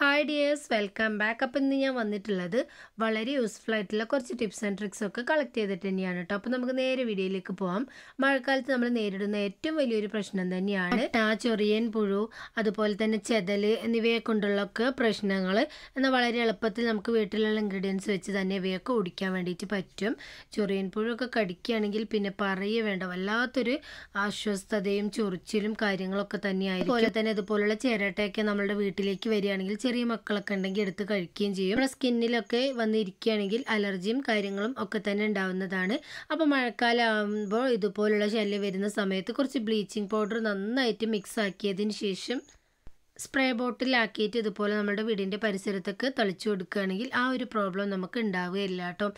Hi dears welcome back അപ്പം ഇന്ന് ഞാൻ വന്നിട്ടുള്ളത് വളരെ യൂസ്ഫുൾ ആയിട്ടുള്ള കുറച്ച് ടിപ്സ് ആൻഡ് ട്രിക്സ് ഒക്കെ കളക്ട് ചെയ്തിട്ട് തന്നെയാണ് കേട്ടോ അപ്പോൾ നമുക്ക് നേരെ വീഡിയോയിലേക്ക് പോവാം. മഴക്കാലത്ത് നമ്മൾ നേരിടുന്ന ഏറ്റവും വലിയൊരു പ്രശ്നം തന്നെയാണ് ആ ചൊറിയൻ പുഴു അതുപോലെ തന്നെ ചെതൽ എന്നിവയെ കൊണ്ടുള്ളൊക്കെ പ്രശ്നങ്ങൾ എന്നാൽ വളരെ എളുപ്പത്തിൽ നമുക്ക് വീട്ടിലുള്ള ഇൻഗ്രീഡിയൻസ് വെച്ച് തന്നെ ഇവയൊക്കെ ഓടിക്കാൻ വേണ്ടിയിട്ട് പറ്റും. ചൊറിയൻ പുഴുവൊക്കെ കടിക്കുകയാണെങ്കിൽ പിന്നെ പറയേ വേണ്ട. വല്ലാത്തൊരു ആശ്വസ്തയും ചൊറിച്ചിലും കാര്യങ്ങളൊക്കെ തന്നെയായിരിക്കും. അതുപോലെ തന്നെ ഇതുപോലുള്ള ചിരട്ടയൊക്കെ നമ്മുടെ വീട്ടിലേക്ക് വരികയാണെങ്കിൽ ചെറിയ മക്കളൊക്കെ ഉണ്ടെങ്കിൽ എടുത്ത് കഴിക്കുകയും ചെയ്യും. നമ്മുടെ സ്കിന്നിലൊക്കെ വന്നിരിക്കുകയാണെങ്കിൽ അലർജിയും കാര്യങ്ങളും ഒക്കെ തന്നെ ഉണ്ടാവുന്നതാണ്. അപ്പോൾ മഴക്കാലം ആകുമ്പോൾ ഇതുപോലുള്ള ശല്യം വരുന്ന സമയത്ത് കുറച്ച് ബ്ലീച്ചിങ് പൗഡർ നന്നായിട്ട് മിക്സ് ആക്കിയതിന് ശേഷം സ്പ്രേ ബോട്ടിലാക്കിയിട്ട് ഇതുപോലെ നമ്മുടെ വീടിന്റെ പരിസരത്തൊക്കെ തളിച്ചു കൊടുക്കുകയാണെങ്കിൽ ആ ഒരു പ്രോബ്ലം നമുക്ക് ഉണ്ടാവുകയില്ല കേട്ടോ.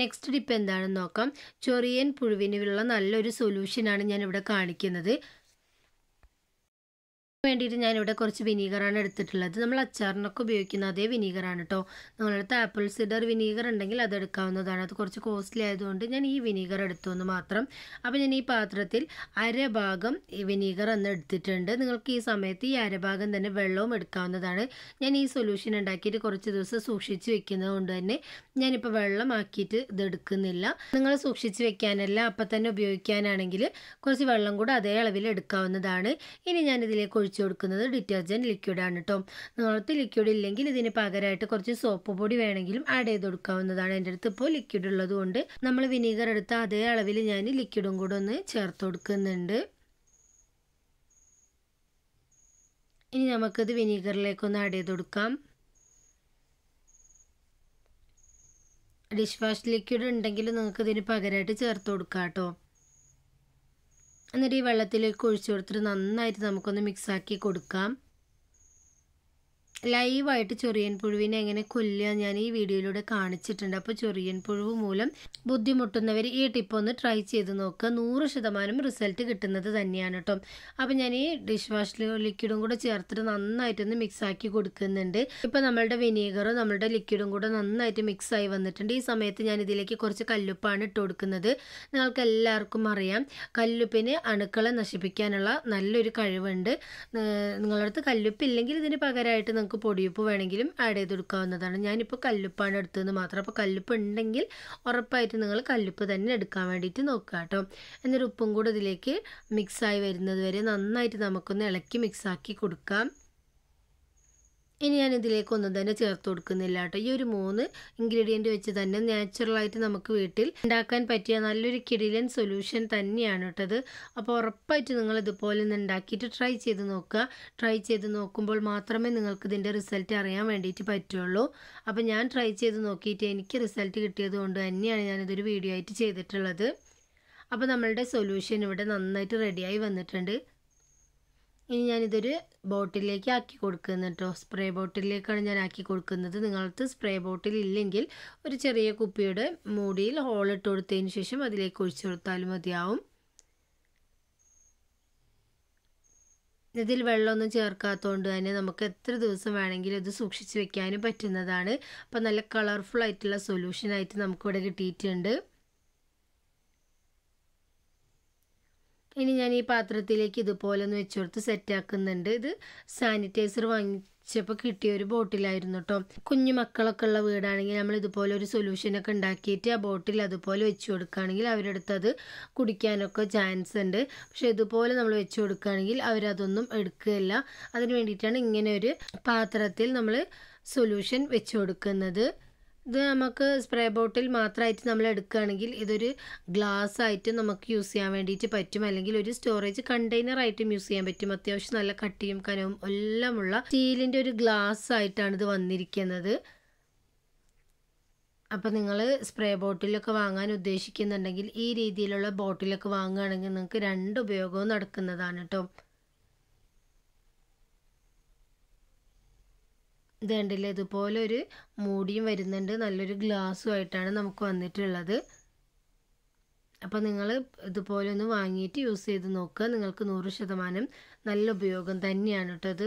നെക്സ്റ്റ് ടിപ്പ് എന്താണെന്ന് നോക്കാം. ചൊറിയൻ പുഴുവിനുള്ള നല്ലൊരു സൊല്യൂഷനാണ് ഞാൻ ഇവിടെ കാണിക്കുന്നത്. വേണ്ടിയിട്ട് ഞാനിവിടെ കുറച്ച് വിനീഗറാണ് എടുത്തിട്ടുള്ളത്. നമ്മൾ അച്ചാറിനൊക്കെ ഉപയോഗിക്കുന്ന അതേ വിനീഗറാണ് കേട്ടോ നിങ്ങളടുത്ത് ആപ്പിൾ സിഡർ വിനീഗർ ഉണ്ടെങ്കിൽ അത് എടുക്കാവുന്നതാണ്. അത് കുറച്ച് കോസ്റ്റ്ലി ആയതുകൊണ്ട് ഞാൻ ഈ വിനീഗർ എടുത്തു എന്ന് മാത്രം. അപ്പോൾ ഞാൻ ഈ പാത്രത്തിൽ അരഭാഗം ഈ വിനീഗർ എന്ന് എടുത്തിട്ടുണ്ട്. നിങ്ങൾക്ക് ഈ സമയത്ത് ഈ അരഭാഗം തന്നെ വെള്ളവും എടുക്കാവുന്നതാണ്. ഞാൻ ഈ സൊല്യൂഷൻ ഉണ്ടാക്കിയിട്ട് കുറച്ച് ദിവസം സൂക്ഷിച്ച് വെക്കുന്നത് കൊണ്ട് തന്നെ ഞാനിപ്പോൾ വെള്ളമാക്കിയിട്ട് ഇത് എടുക്കുന്നില്ല. നിങ്ങൾ സൂക്ഷിച്ച് വെക്കാനല്ല അപ്പം തന്നെ ഉപയോഗിക്കാനാണെങ്കിൽ കുറച്ച് വെള്ളം കൂടെ അതേ അളവിൽ എടുക്കാവുന്നതാണ്. ഇനി ഞാനിതിലേക്ക് ഒഴിച്ചു കൊടുക്കുന്നത് ഡിറ്റർജന്റ് ലിക്വിഡാണ് കേട്ടോ നിങ്ങൾക്ക് ലിക്വിഡ് ഇല്ലെങ്കിൽ ഇതിന് പകരമായിട്ട് കുറച്ച് സോപ്പ് പൊടി വേണമെങ്കിലും ആഡ് ചെയ്ത് കൊടുക്കാവുന്നതാണ്. എന്റെ അടുത്ത് ഇപ്പോൾ ലിക്വിഡ് ഉള്ളതുകൊണ്ട് നമ്മൾ വിനീഗർ എടുത്ത അതേ അളവിൽ ഞാൻ ലിക്വിഡും കൂടെ ഒന്ന് ചേർത്ത് കൊടുക്കുന്നുണ്ട്. ഇനി നമുക്കത് വിനീഗറിലേക്കൊന്ന് ആഡ് ചെയ്ത് കൊടുക്കാം. ഡിഷ് വാഷ് ലിക്വിഡ് ഉണ്ടെങ്കിൽ നിങ്ങൾക്ക് ഇതിന് പകരമായിട്ട് ചേർത്ത് കൊടുക്കാം കേട്ടോ എന്നിട്ട് ഈ വെള്ളത്തിലേക്ക് ഒഴിച്ചു കൊടുത്തിട്ട് നന്നായിട്ട് നമുക്കൊന്ന് മിക്സാക്കി കൊടുക്കാം. ലൈവായിട്ട് ചൊറിയൻ പുഴുവിനെ എങ്ങനെ കൊല്ലുക ഞാൻ ഈ വീഡിയോയിലൂടെ കാണിച്ചിട്ടുണ്ട്. അപ്പോൾ ചൊറിയൻ പുഴുവ് മൂലം ബുദ്ധിമുട്ടുന്നവർ ഈ ടിപ്പ് ഒന്ന് ട്രൈ ചെയ്ത് നോക്കുക. നൂറ് ശതമാനം റിസൾട്ട് കിട്ടുന്നത് തന്നെയാണ് കേട്ടോ. അപ്പോൾ ഞാൻ ഈ ഡിഷ് വാഷ് ലിക്വിഡും കൂടെ ചേർത്തിട്ട് നന്നായിട്ടൊന്ന് മിക്സ് ആക്കി കൊടുക്കുന്നുണ്ട്. ഇപ്പോൾ നമ്മളുടെ വിനീഗറും നമ്മളുടെ ലിക്വിഡും കൂടെ നന്നായിട്ട് മിക്സ് ആയി വന്നിട്ടുണ്ട്. ഈ സമയത്ത് ഞാൻ ഇതിലേക്ക് കുറച്ച് കല്ലുപ്പാണ് ഇട്ട് കൊടുക്കുന്നത്. നിങ്ങൾക്ക് എല്ലാവർക്കും അറിയാം കല്ലുപ്പിന് അണുക്കളെ നശിപ്പിക്കാനുള്ള നല്ലൊരു കഴിവുണ്ട്. നിങ്ങളുടെ അടുത്ത് കല്ലുപ്പ് ഇല്ലെങ്കിൽ ഇതിന് പകരമായിട്ട് നിങ്ങൾക്ക് നിങ്ങൾക്ക് പൊടിയുപ്പ് വേണമെങ്കിലും ആഡ് ചെയ്ത് കൊടുക്കാവുന്നതാണ് ഞാനിപ്പോൾ കല്ലുപ്പാണ് എടുത്തതെന്ന് മാത്രം. അപ്പോൾ കല്ലുപ്പ് ഉണ്ടെങ്കിൽ ഉറപ്പായിട്ട് നിങ്ങൾ കല്ലുപ്പ് തന്നെ എടുക്കാൻ വേണ്ടിയിട്ട് നോക്കുക കേട്ടോ. എന്നിട്ട് ഉപ്പും കൂടെ ഇതിലേക്ക് മിക്സായി വരുന്നത് വരെ നന്നായിട്ട് നമുക്കൊന്ന് ഇളക്കി മിക്സാക്കി കൊടുക്കാം. ഇനി ഞാൻ ഇതിലേക്കൊന്നും തന്നെ ചേർത്ത് കൊടുക്കുന്നില്ല കേട്ടോ. ഈ ഒരു മൂന്ന് ഇൻഗ്രീഡിയന്റ് വെച്ച് തന്നെ നാച്ചുറലായിട്ട് നമുക്ക് വീട്ടിൽ ഉണ്ടാക്കാൻ പറ്റിയ നല്ലൊരു കിടിലൻ സൊല്യൂഷൻ തന്നെയാണ് കേട്ടത് അപ്പോൾ ഉറപ്പായിട്ട് നിങ്ങൾ ഇതുപോലെ ഒന്ന് ഉണ്ടാക്കിയിട്ട് ട്രൈ ചെയ്ത് നോക്കുക. ട്രൈ ചെയ്ത് നോക്കുമ്പോൾ മാത്രമേ നിങ്ങൾക്ക് ഇതിന്റെ റിസൾട്ട് അറിയാൻ വേണ്ടിയിട്ട് പറ്റുള്ളൂ. അപ്പോൾ ഞാൻ ട്രൈ ചെയ്ത് നോക്കിയിട്ട് എനിക്ക് റിസൾട്ട് കിട്ടിയത് കൊണ്ട് തന്നെയാണ് ഞാനിതൊരു വീഡിയോ ആയിട്ട് ചെയ്തിട്ടുള്ളത്. അപ്പോൾ നമ്മളുടെ സൊല്യൂഷൻ ഇവിടെ നന്നായിട്ട് റെഡിയായി വന്നിട്ടുണ്ട്. ഇനി ഞാനിതൊരു ബോട്ടിലേക്ക് ആക്കി കൊടുക്കുന്നു കേട്ടോ. സ്പ്രേ ബോട്ടിലേക്കാണ് ഞാൻ ആക്കി കൊടുക്കുന്നത്. നിങ്ങൾക്ക് സ്പ്രേ ബോട്ടിൽ ഇല്ലെങ്കിൽ ഒരു ചെറിയ കുപ്പിയുടെ മൂടിയിൽ ഹോൾ ഇട്ട് കൊടുത്തതിന് ശേഷം അതിലേക്ക് ഒഴിച്ചു കൊടുത്താലും മതിയാവും. ഇതിൽ വെള്ളമൊന്നും ചേർക്കാത്തതുകൊണ്ട് തന്നെ നമുക്ക് എത്ര ദിവസം വേണമെങ്കിലും ഇത് സൂക്ഷിച്ച് വെക്കാനും പറ്റുന്നതാണ്. അപ്പോൾ നല്ല കളർഫുൾ ആയിട്ടുള്ള സൊല്യൂഷനായിട്ട് നമുക്കിവിടെ കിട്ടിയിട്ടുണ്ട്. ഇനി ഞാൻ ഈ പാത്രത്തിലേക്ക് ഇതുപോലെ ഒന്ന് കൊടുത്ത് സെറ്റാക്കുന്നുണ്ട് ഇത് സാനിറ്റൈസർ വാങ്ങിച്ചപ്പോൾ കിട്ടിയ ഒരു ബോട്ടിലായിരുന്നു കേട്ടോ കുഞ്ഞു മക്കളൊക്കെ ഉള്ള വീടാണെങ്കിൽ നമ്മൾ ഇതുപോലെ ഒരു സൊല്യൂഷനൊക്കെ ഉണ്ടാക്കിയിട്ട് ആ ബോട്ടിൽ അതുപോലെ വെച്ച് കൊടുക്കുകയാണെങ്കിൽ അവരെടുത്ത് അത് കുടിക്കാനൊക്കെ ചാൻസ് ഉണ്ട്. പക്ഷെ ഇതുപോലെ നമ്മൾ വെച്ച് കൊടുക്കുകയാണെങ്കിൽ അവരതൊന്നും എടുക്കുകയില്ല. അതിന് വേണ്ടിയിട്ടാണ് ഇങ്ങനെ ഒരു പാത്രത്തിൽ നമ്മൾ സൊല്യൂഷൻ വെച്ച് കൊടുക്കുന്നത്. ഇത് നമുക്ക് സ്പ്രേ ബോട്ടിൽ മാത്രമായിട്ട് നമ്മൾ എടുക്കുകയാണെങ്കിൽ ഇതൊരു ഗ്ലാസ് ആയിട്ട് നമുക്ക് യൂസ് ചെയ്യാൻ വേണ്ടിയിട്ട് പറ്റും. അല്ലെങ്കിൽ ഒരു സ്റ്റോറേജ് കണ്ടെയ്നർ ആയിട്ടും യൂസ് ചെയ്യാൻ പറ്റും. അത്യാവശ്യം നല്ല കട്ടിയും കനവും എല്ലാമുള്ള സ്റ്റീലിന്റെ ഒരു ഗ്ലാസ് ആയിട്ടാണ് ഇത് വന്നിരിക്കുന്നത്. അപ്പോൾ നിങ്ങൾ സ്പ്രേ ബോട്ടിലൊക്കെ വാങ്ങാൻ ഉദ്ദേശിക്കുന്നുണ്ടെങ്കിൽ ഈ രീതിയിലുള്ള ബോട്ടിലൊക്കെ വാങ്ങുകയാണെങ്കിൽ നിങ്ങൾക്ക് രണ്ട് ഉപയോഗവും നടക്കുന്നതാണ് കേട്ടോ ഇത് കണ്ടില്ലേ ഇതുപോലെ ഒരു മൂടിയും വരുന്നുണ്ട്. നല്ലൊരു ഗ്ലാസ്സും ആയിട്ടാണ് നമുക്ക് വന്നിട്ടുള്ളത്. അപ്പോൾ നിങ്ങൾ ഇതുപോലെ ഒന്ന് വാങ്ങിയിട്ട് യൂസ് ചെയ്ത് നോക്കുക. നിങ്ങൾക്ക് നൂറ് ശതമാനം നല്ല ഉപയോഗം തന്നെയാണ് കേട്ടത്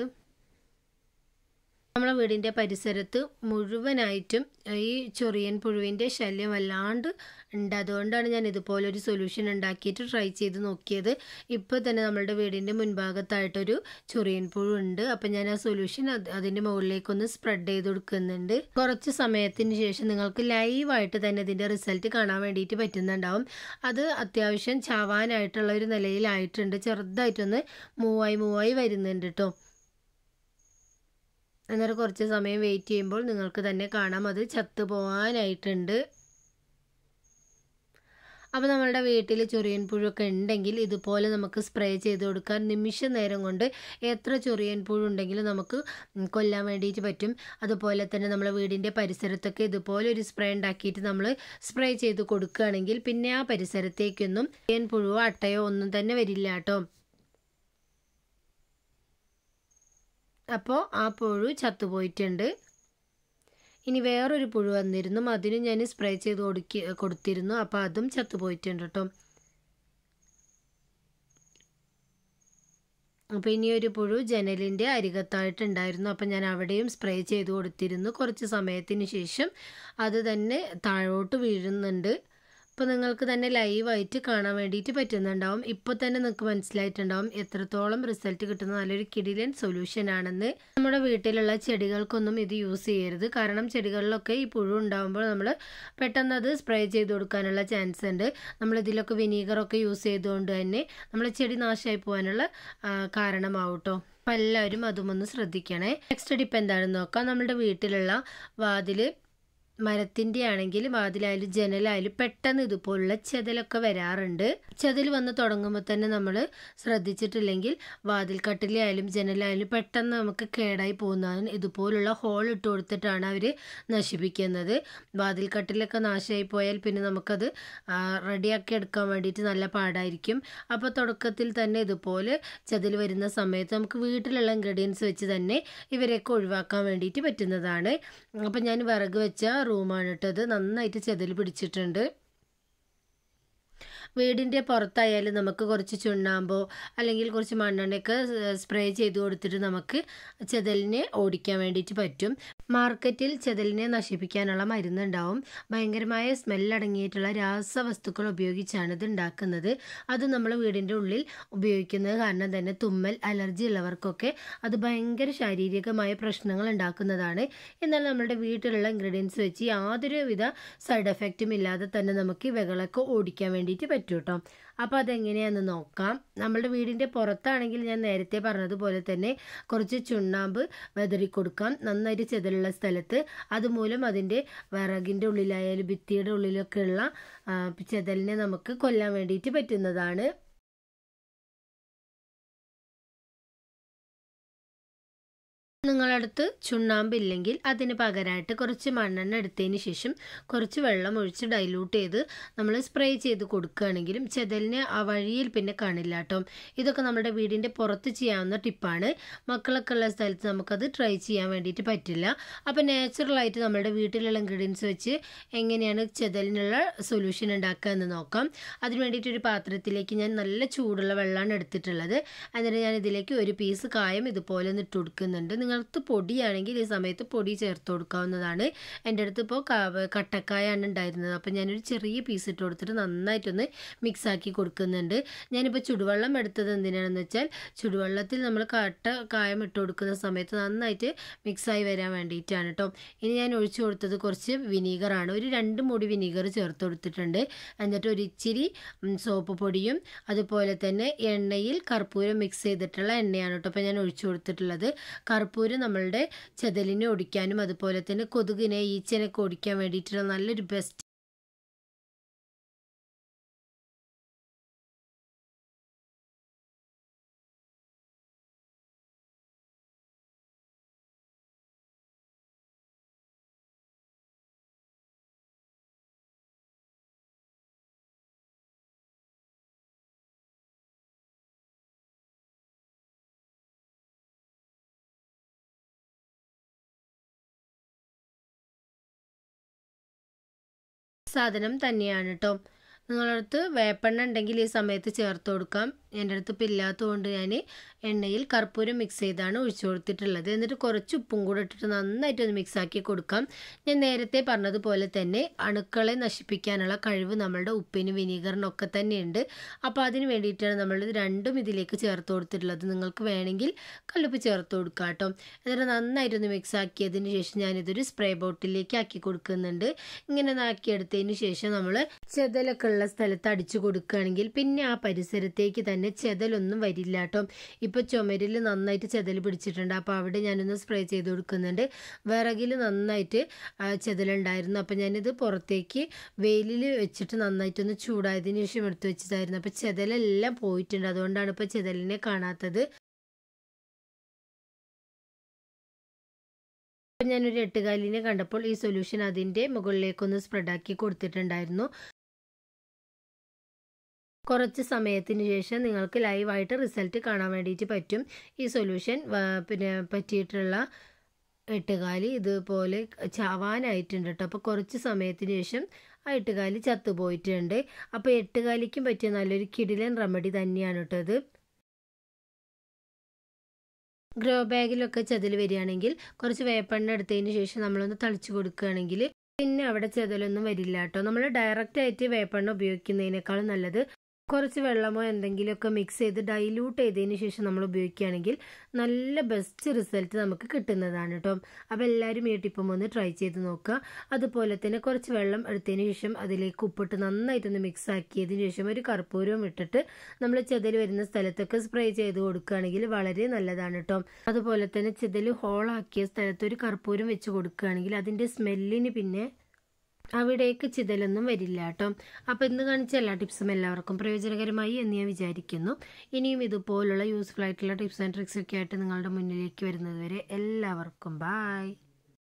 നമ്മൾ വീടിന്റെ പരിസരത്ത് മുഴുവനായിട്ടും ഈ ചൊറിയൻ പുഴുവിന്റെ ശല്യം വല്ലാണ്ട് ഉണ്ട്. അതുകൊണ്ടാണ് ഞാൻ ഇതുപോലൊരു സൊല്യൂഷൻ ഉണ്ടാക്കിയിട്ട് ട്രൈ ചെയ്ത് നോക്കിയത്. ഇപ്പോൾ തന്നെ നമ്മളുടെ വീടിന്റെ മുൻഭാഗത്തായിട്ടൊരു ചൊറിയൻ പുഴു ഉണ്ട്. അപ്പം ഞാൻ ആ സൊല്യൂഷൻ അതിന്റെ മുകളിലേക്കൊന്ന് സ്പ്രെഡ് ചെയ്ത് കൊടുക്കുന്നുണ്ട്. കുറച്ച് സമയത്തിന് ശേഷം നിങ്ങൾക്ക് ലൈവായിട്ട് തന്നെ ഇതിന്റെ റിസൾട്ട് കാണാൻ വേണ്ടിയിട്ട് പറ്റുന്നുണ്ടാവും. അത് അത്യാവശ്യം ചാവാനായിട്ടുള്ള ഒരു നിലയിലായിട്ടുണ്ട്. ചെറുതായിട്ടൊന്ന് മൂവായി മൂവായി വരുന്നുണ്ട് കേട്ടോ അന്നേരം കുറച്ച് സമയം വെയിറ്റ് ചെയ്യുമ്പോൾ നിങ്ങൾക്ക് തന്നെ കാണാം അത് ചത്തു പോകാനായിട്ടുണ്ട് അപ്പോൾ നമ്മളുടെ വീട്ടിൽ ചൊറിയൻ പുഴുവൊക്കെ ഉണ്ടെങ്കിൽ ഇതുപോലെ നമുക്ക് സ്പ്രേ ചെയ്ത് കൊടുക്കാൻ നിമിഷ നേരം കൊണ്ട് എത്ര ചൊറിയൻ പുഴു ഉണ്ടെങ്കിലും നമുക്ക് കൊല്ലാൻ വേണ്ടിയിട്ട് പറ്റും. അതുപോലെ തന്നെ നമ്മളെ വീടിന്റെ പരിസരത്തൊക്കെ ഇതുപോലെ ഒരു സ്പ്രേ ഉണ്ടാക്കിയിട്ട് നമ്മൾ സ്പ്രേ ചെയ്ത് കൊടുക്കുകയാണെങ്കിൽ പിന്നെ ആ പരിസരത്തേക്കൊന്നും ചൊറിയൻ പുഴുവോ അട്ടയോ ഒന്നും തന്നെ വരില്ല കേട്ടോ. അപ്പോൾ ആ പുഴു ചത്തുപോയിട്ടുണ്ട്. ഇനി വേറൊരു പുഴു വന്നിരുന്നു. അതിന് ഞാൻ സ്പ്രേ ചെയ്ത് കൊടുക്കി കൊടുത്തിരുന്നു. അപ്പോൾ അതും ചത്തുപോയിട്ടുണ്ട് കേട്ടോ. അപ്പോൾ ഇനി ഒരു പുഴു ജനലിന്റെ അരികത്തായിട്ടുണ്ടായിരുന്നു അപ്പോൾ ഞാൻ അവിടെയും സ്പ്രേ ചെയ്ത് കൊടുത്തിരുന്നു കുറച്ച് സമയത്തിന് ശേഷം. അത് തന്നെ താഴോട്ട് വീഴുന്നുണ്ട്. ഇപ്പോൾ നിങ്ങൾക്ക് തന്നെ ലൈവായിട്ട് കാണാൻ വേണ്ടിയിട്ട് പറ്റുന്നുണ്ടാവും. ഇപ്പോൾ തന്നെ നിങ്ങൾക്ക് മനസ്സിലായിട്ടുണ്ടാവും എത്രത്തോളം റിസൾട്ട് കിട്ടുന്ന നല്ലൊരു കിടിലൻ സൊല്യൂഷൻ ആണെന്ന്. നമ്മുടെ വീട്ടിലുള്ള ചെടികൾക്കൊന്നും ഇത് യൂസ് ചെയ്യരുത്. കാരണം ചെടികളിലൊക്കെ ഈ പുഴു ഉണ്ടാകുമ്പോൾ നമ്മൾ പെട്ടെന്ന് അത് സ്പ്രേ ചെയ്ത് കൊടുക്കാനുള്ള ചാൻസ് ഉണ്ട്. നമ്മൾ ഇതിലൊക്കെ വിനീഗറൊക്കെ യൂസ് ചെയ്തുകൊണ്ട് തന്നെ നമ്മളെ ചെടി നാശമായി പോകാനുള്ള കാരണമാവും കേട്ടോ അപ്പം എല്ലാവരും അതുമൊന്ന് ശ്രദ്ധിക്കണേ. നെക്സ്റ്റ് ടിപ്പ് എന്താണെന്ന് നോക്കാം. നമ്മുടെ വീട്ടിലുള്ള വാതിൽ മരത്തിന്റെ ആണെങ്കിൽ വാതിലായാലും ജനലായാലും പെട്ടെന്ന് ഇതുപോലുള്ള ചെതലൊക്കെ വരാറുണ്ട്. ചെതൽ വന്ന് തുടങ്ങുമ്പോൾ തന്നെ നമ്മൾ ശ്രദ്ധിച്ചിട്ടില്ലെങ്കിൽ വാതിൽ കട്ടിലായാലും ജനലായാലും പെട്ടെന്ന് നമുക്ക് കേടായി പോകുന്നതാണ്. ഇതുപോലുള്ള ഹോൾ ഇട്ട് കൊടുത്തിട്ടാണ് അവർ നശിപ്പിക്കുന്നത്. വാതിൽ കട്ടിലൊക്കെ നാശമായി പോയാൽ പിന്നെ നമുക്കത് റെഡിയാക്കി എടുക്കാൻ വേണ്ടിയിട്ട് നല്ല പാടായിരിക്കും. അപ്പോൾ തുടക്കത്തിൽ തന്നെ ഇതുപോലെ ചെതൽ വരുന്ന സമയത്ത് നമുക്ക് വീട്ടിലുള്ള ഇൻഗ്രീഡിയൻസ് വെച്ച് തന്നെ ഇവരെയൊക്കെ ഒഴിവാക്കാൻ വേണ്ടിയിട്ട് പറ്റുന്നതാണ്. അപ്പോൾ ഞാൻ വിറക് വെച്ച റൂമാണ് ഇട്ടത് നന്നായിട്ട് ചെതൽ പിടിച്ചിട്ടുണ്ട്. വീടിന്റെ പുറത്തായാലും നമുക്ക് കുറച്ച് ചുണ്ണാമ്പോ അല്ലെങ്കിൽ കുറച്ച് മണ്ണെണ്ണയൊക്കെ സ്പ്രേ ചെയ്ത് കൊടുത്തിട്ട് നമുക്ക് ചെതലിനെ ഓടിക്കാൻ വേണ്ടിയിട്ട് പറ്റും. മാർക്കറ്റിൽ ചെതലിനെ നശിപ്പിക്കാനുള്ള മരുന്നുണ്ടാവും. ഭയങ്കരമായ സ്മെല്ലടങ്ങിയിട്ടുള്ള രാസവസ്തുക്കൾ ഉപയോഗിച്ചാണ് ഇത് ഉണ്ടാക്കുന്നത്. അത് നമ്മൾ വീടിന്റെ ഉള്ളിൽ ഉപയോഗിക്കുന്നത് കാരണം തന്നെ തുമ്മൽ അലർജി ഉള്ളവർക്കൊക്കെ അത് ഭയങ്കര ശാരീരികമായ പ്രശ്നങ്ങൾ ഉണ്ടാക്കുന്നതാണ്. എന്നാൽ നമ്മുടെ വീട്ടിലുള്ള ഇൻഗ്രീഡിയൻസ് വെച്ച് യാതൊരുവിധ സൈഡ് എഫക്റ്റും ഇല്ലാതെ തന്നെ നമുക്ക് ഈ ഇവകളൊക്കെ ഓടിക്കാൻ വേണ്ടിയിട്ട് പറ്റും. കേട്ടോ അപ്പോൾ അതെങ്ങനെയാണെന്ന് നോക്കാം. നമ്മളുടെ വീടിന്റെ പുറത്താണെങ്കിൽ ഞാൻ നേരത്തെ പറഞ്ഞതുപോലെ തന്നെ കുറച്ച് ചുണ്ണാമ്പ് വെതറി കൊടുക്കാം. നന്നായിട്ട് ചെതലുള്ള സ്ഥലത്ത്. അതുമൂലം അതിന്റെ വിറകിന്റെ ഉള്ളിലായാലും ഭിത്തിയുടെ ഉള്ളിലൊക്കെ ഉള്ള ചെതലിനെ നമുക്ക് കൊല്ലാൻ വേണ്ടിയിട്ട് പറ്റുന്നതാണ്. നിങ്ങളടുത്ത് ചുണ്ണാമ്പില്ലെങ്കിൽ അതിന് പകരമായിട്ട് കുറച്ച് മണ്ണെണ്ണ എടുത്തതിന് ശേഷം കുറച്ച് വെള്ളം ഒഴിച്ച് ഡൈലൂട്ട് ചെയ്ത് നമ്മൾ സ്പ്രേ ചെയ്ത് കൊടുക്കുകയാണെങ്കിലും ചെതലിന് ആ വഴിയിൽ പിന്നെ കാണില്ല കേട്ടോ ഇതൊക്കെ നമ്മുടെ വീടിന്റെ പുറത്ത് ചെയ്യാവുന്ന ടിപ്പാണ് മക്കളൊക്കെ ഉള്ള സ്ഥലത്ത് നമുക്കത് ട്രൈ ചെയ്യാൻ വേണ്ടിയിട്ട് പറ്റില്ല. അപ്പോൾ നാച്ചുറലായിട്ട് നമ്മുടെ വീട്ടിലുള്ള ഇൻഗ്രീഡിയൻസ് വെച്ച് എങ്ങനെയാണ് ചെതലിനുള്ള സൊല്യൂഷൻ ഉണ്ടാക്കുക എന്ന് നോക്കാം. അതിന് വേണ്ടിയിട്ട് ഒരു പാത്രത്തിലേക്ക് ഞാൻ നല്ല ചൂടുള്ള വെള്ളമാണ് എടുത്തിട്ടുള്ളത്. എന്നിട്ട് ഞാൻ ഇതിലേക്ക് ഒരു പീസ് കായം ഇതുപോലെ ഒന്ന് ഇട്ട് കൊടുക്കുന്നുണ്ട്. നിങ്ങൾ നിങ്ങൾക്ക് പൊടിയാണെങ്കിൽ ഈ സമയത്ത് പൊടി ചേർത്ത് കൊടുക്കാവുന്നതാണ്. എന്റെ അടുത്ത് ഇപ്പോൾ കട്ടക്കായാണ് ഉണ്ടായിരുന്നത്. അപ്പോൾ ഞാനൊരു ചെറിയ പീസ് ഇട്ട് കൊടുത്തിട്ട് നന്നായിട്ടൊന്ന് മിക്സാക്കി കൊടുക്കുന്നുണ്ട്. ഞാനിപ്പോൾ ചുടുവെള്ളം എടുത്തത് എന്തിനാണെന്ന് വെച്ചാൽ ചുടുവെള്ളത്തിൽ നമ്മൾ കട്ട കായം ഇട്ട് കൊടുക്കുന്ന സമയത്ത് നന്നായിട്ട് മിക്സായി വരാൻ വേണ്ടിയിട്ടാണ് കേട്ടോ. ഇനി ഞാൻ ഒഴിച്ചു കൊടുത്തത് കുറച്ച് വിനീഗറാണ്. ഒരു രണ്ട് മുടി വിനീഗർ ചേർത്ത് കൊടുത്തിട്ടുണ്ട്. എന്നിട്ട് ഒരു ഇച്ചിരി സോപ്പ് പൊടിയും അതുപോലെ തന്നെ എണ്ണയിൽ കർപ്പൂരം മിക്സ് ചെയ്തിട്ടുള്ള എണ്ണയാണ് കേട്ടോ അപ്പോൾ ഞാൻ ഒഴിച്ചു കൊടുത്തിട്ടുള്ളത്. കർപ്പൂരം നമ്മളുടെ ചെതലിനെ ഒടിക്കാനും അതുപോലെ തന്നെ കൊതുകിനെ ഈച്ചനൊക്കെ ഓടിക്കാൻ വേണ്ടിയിട്ടുള്ള നല്ലൊരു ബെസ്റ്റ് സാധനം തന്നെയാണ് കേട്ടോ നിങ്ങളുടെ അടുത്ത് വേപ്പെണ്ണ ഉണ്ടെങ്കിൽ ഈ സമയത്ത് ചേർത്ത് കൊടുക്കാം. എന്റെ അടുത്ത് ഇപ്പം ഇല്ലാത്തതുകൊണ്ട് ഞാൻ എണ്ണയിൽ കർപ്പൂരം മിക്സ് ചെയ്താണ് ഒഴിച്ചു കൊടുത്തിട്ടുള്ളത്. എന്നിട്ട് കുറച്ച് ഉപ്പും കൂടെ ഇട്ടിട്ട് നന്നായിട്ട് ഒന്ന് മിക്സ് ആക്കി കൊടുക്കാം. ഞാൻ നേരത്തെ പറഞ്ഞതുപോലെ തന്നെ അണുക്കളെ നശിപ്പിക്കാനുള്ള കഴിവ് നമ്മളുടെ ഉപ്പിന് വിനീകരണമൊക്കെ തന്നെയുണ്ട്. അപ്പോൾ അതിന് വേണ്ടിയിട്ടാണ് നമ്മൾ രണ്ടും ഇതിലേക്ക് ചേർത്ത് കൊടുത്തിട്ടുള്ളത്. നിങ്ങൾക്ക് വേണമെങ്കിൽ കല്ലുപ്പ് ചേർത്ത് കൊടുക്കാം കേട്ടോ. എന്നിട്ട് നന്നായിട്ടൊന്ന് മിക്സ് ആക്കിയതിന് ശേഷം ഞാനിതൊരു സ്പ്രേ ബോട്ടിലേക്ക് ആക്കി കൊടുക്കുന്നുണ്ട്. ഇങ്ങനെ ആക്കിയെടുത്തതിന് ശേഷം നമ്മൾ ചെതലൊക്കെ ഉള്ള സ്ഥലത്ത് അടിച്ചു കൊടുക്കുകയാണെങ്കിൽ പിന്നെ ആ പരിസരത്തേക്ക് തന്നെ ചെതലൊന്നും വരില്ല കേട്ടോ. ഇപ്പോൾ ചുമരിൽ നന്നായിട്ട് ചെതൽ പിടിച്ചിട്ടുണ്ട്. അപ്പോൾ അവിടെ ഞാനൊന്ന് സ്പ്രേ ചെയ്ത് കൊടുക്കുന്നുണ്ട്. വിറകിൽ നന്നായിട്ട് ചെതലുണ്ടായിരുന്നു. അപ്പോൾ ഞാനിത് പുറത്തേക്ക് വെയിലിൽ വെച്ചിട്ട് നന്നായിട്ടൊന്ന് ചൂടായതിന് ശേഷം എടുത്തു വെച്ചതായിരുന്നു. അപ്പോൾ ചെതലെല്ലാം പോയിട്ടുണ്ട്. അതുകൊണ്ടാണ് ഇപ്പോൾ ചെതലിനെ കാണാത്തത്. ഞാനൊരു എട്ടുകാലിനെ കണ്ടപ്പോൾ ഈ സൊല്യൂഷൻ അതിന്റെ മുകളിലേക്കൊന്ന് സ്പ്രെഡാക്കി കൊടുത്തിട്ടുണ്ടായിരുന്നു. കുറച്ച് സമയത്തിന് ശേഷം നിങ്ങൾക്ക് ലൈവായിട്ട് റിസൾട്ട് കാണാൻ വേണ്ടിയിട്ട് പറ്റും. ഈ സൊല്യൂഷൻ പിന്നെ പറ്റിയിട്ടുള്ള എട്ടുകാലി ഇതുപോലെ ചാവാനായിട്ടുണ്ട് കേട്ടോ അപ്പോൾ കുറച്ച് സമയത്തിന് ശേഷം ആ എട്ടുകാലി ചത്തുപോയിട്ടുണ്ട്. അപ്പോൾ എട്ടുകാലിക്കും പറ്റിയ നല്ലൊരു കിടിലൻ റെമഡി തന്നെയാണ് കേട്ടോ ഇത്. ഗ്രോ ബാഗിലൊക്കെ ചതിൽ വരികയാണെങ്കിൽ കുറച്ച് വേപ്പെണ്ണ എടുത്തതിന് ശേഷം നമ്മളൊന്ന് തളിച്ചു കൊടുക്കുകയാണെങ്കിൽ പിന്നെ അവിടെ ചെതലൊന്നും വരില്ല കേട്ടോ നമ്മൾ ഡയറക്റ്റ് ആയിട്ട് വേപ്പെണ്ണ ഉപയോഗിക്കുന്നതിനേക്കാളും നല്ലത് കുറച്ച് വെള്ളമോ എന്തെങ്കിലുമൊക്കെ മിക്സ് ചെയ്ത് ഡൈല്യൂട്ട് ചെയ്തതിന് ശേഷം നമ്മൾ ഉപയോഗിക്കുകയാണെങ്കിൽ നല്ല ബെസ്റ്റ് റിസൾട്ട് നമുക്ക് കിട്ടുന്നതാണ് കേട്ടോ. അപ്പോൾ എല്ലാവരും ഈ ടിപ്പം ഒന്ന് ട്രൈ ചെയ്ത് നോക്കുക. അതുപോലെ തന്നെ കുറച്ച് വെള്ളം എടുത്തതിന് ശേഷം അതിലേക്ക് ഉപ്പിട്ട് നന്നായിട്ടൊന്ന് മിക്സ് ആക്കിയതിന് ശേഷം ഒരു കർപ്പൂരവും ഇട്ടിട്ട് നമ്മൾ ചെതൽ വരുന്ന സ്ഥലത്തൊക്കെ സ്പ്രേ ചെയ്ത് കൊടുക്കുകയാണെങ്കിൽ വളരെ നല്ലതാണ് കേട്ടോ. അതുപോലെ തന്നെ ചെതൽ ഹോളാക്കിയ സ്ഥലത്ത് ഒരു കർപ്പൂരം വെച്ച് കൊടുക്കുകയാണെങ്കിൽ അതിന്റെ സ്മെല്ലിന് പിന്നെ അവിടേക്ക് ചിതലൊന്നും വരില്ല കേട്ടോ. അപ്പോൾ ഇന്ന് കാണിച്ച എല്ലാ ടിപ്സും എല്ലാവർക്കും പ്രയോജനകരമായി എന്ന് ഞാൻ വിചാരിക്കുന്നു. ഇനിയും ഇതുപോലുള്ള യൂസ്ഫുൾ ആയിട്ടുള്ള ടിപ്സ് ആൻഡ് ട്രിക്സ് ഒക്കെ ആയിട്ട് നിങ്ങളുടെ മുന്നിലേക്ക് വരുന്നത് വരെ എല്ലാവർക്കും ബായ്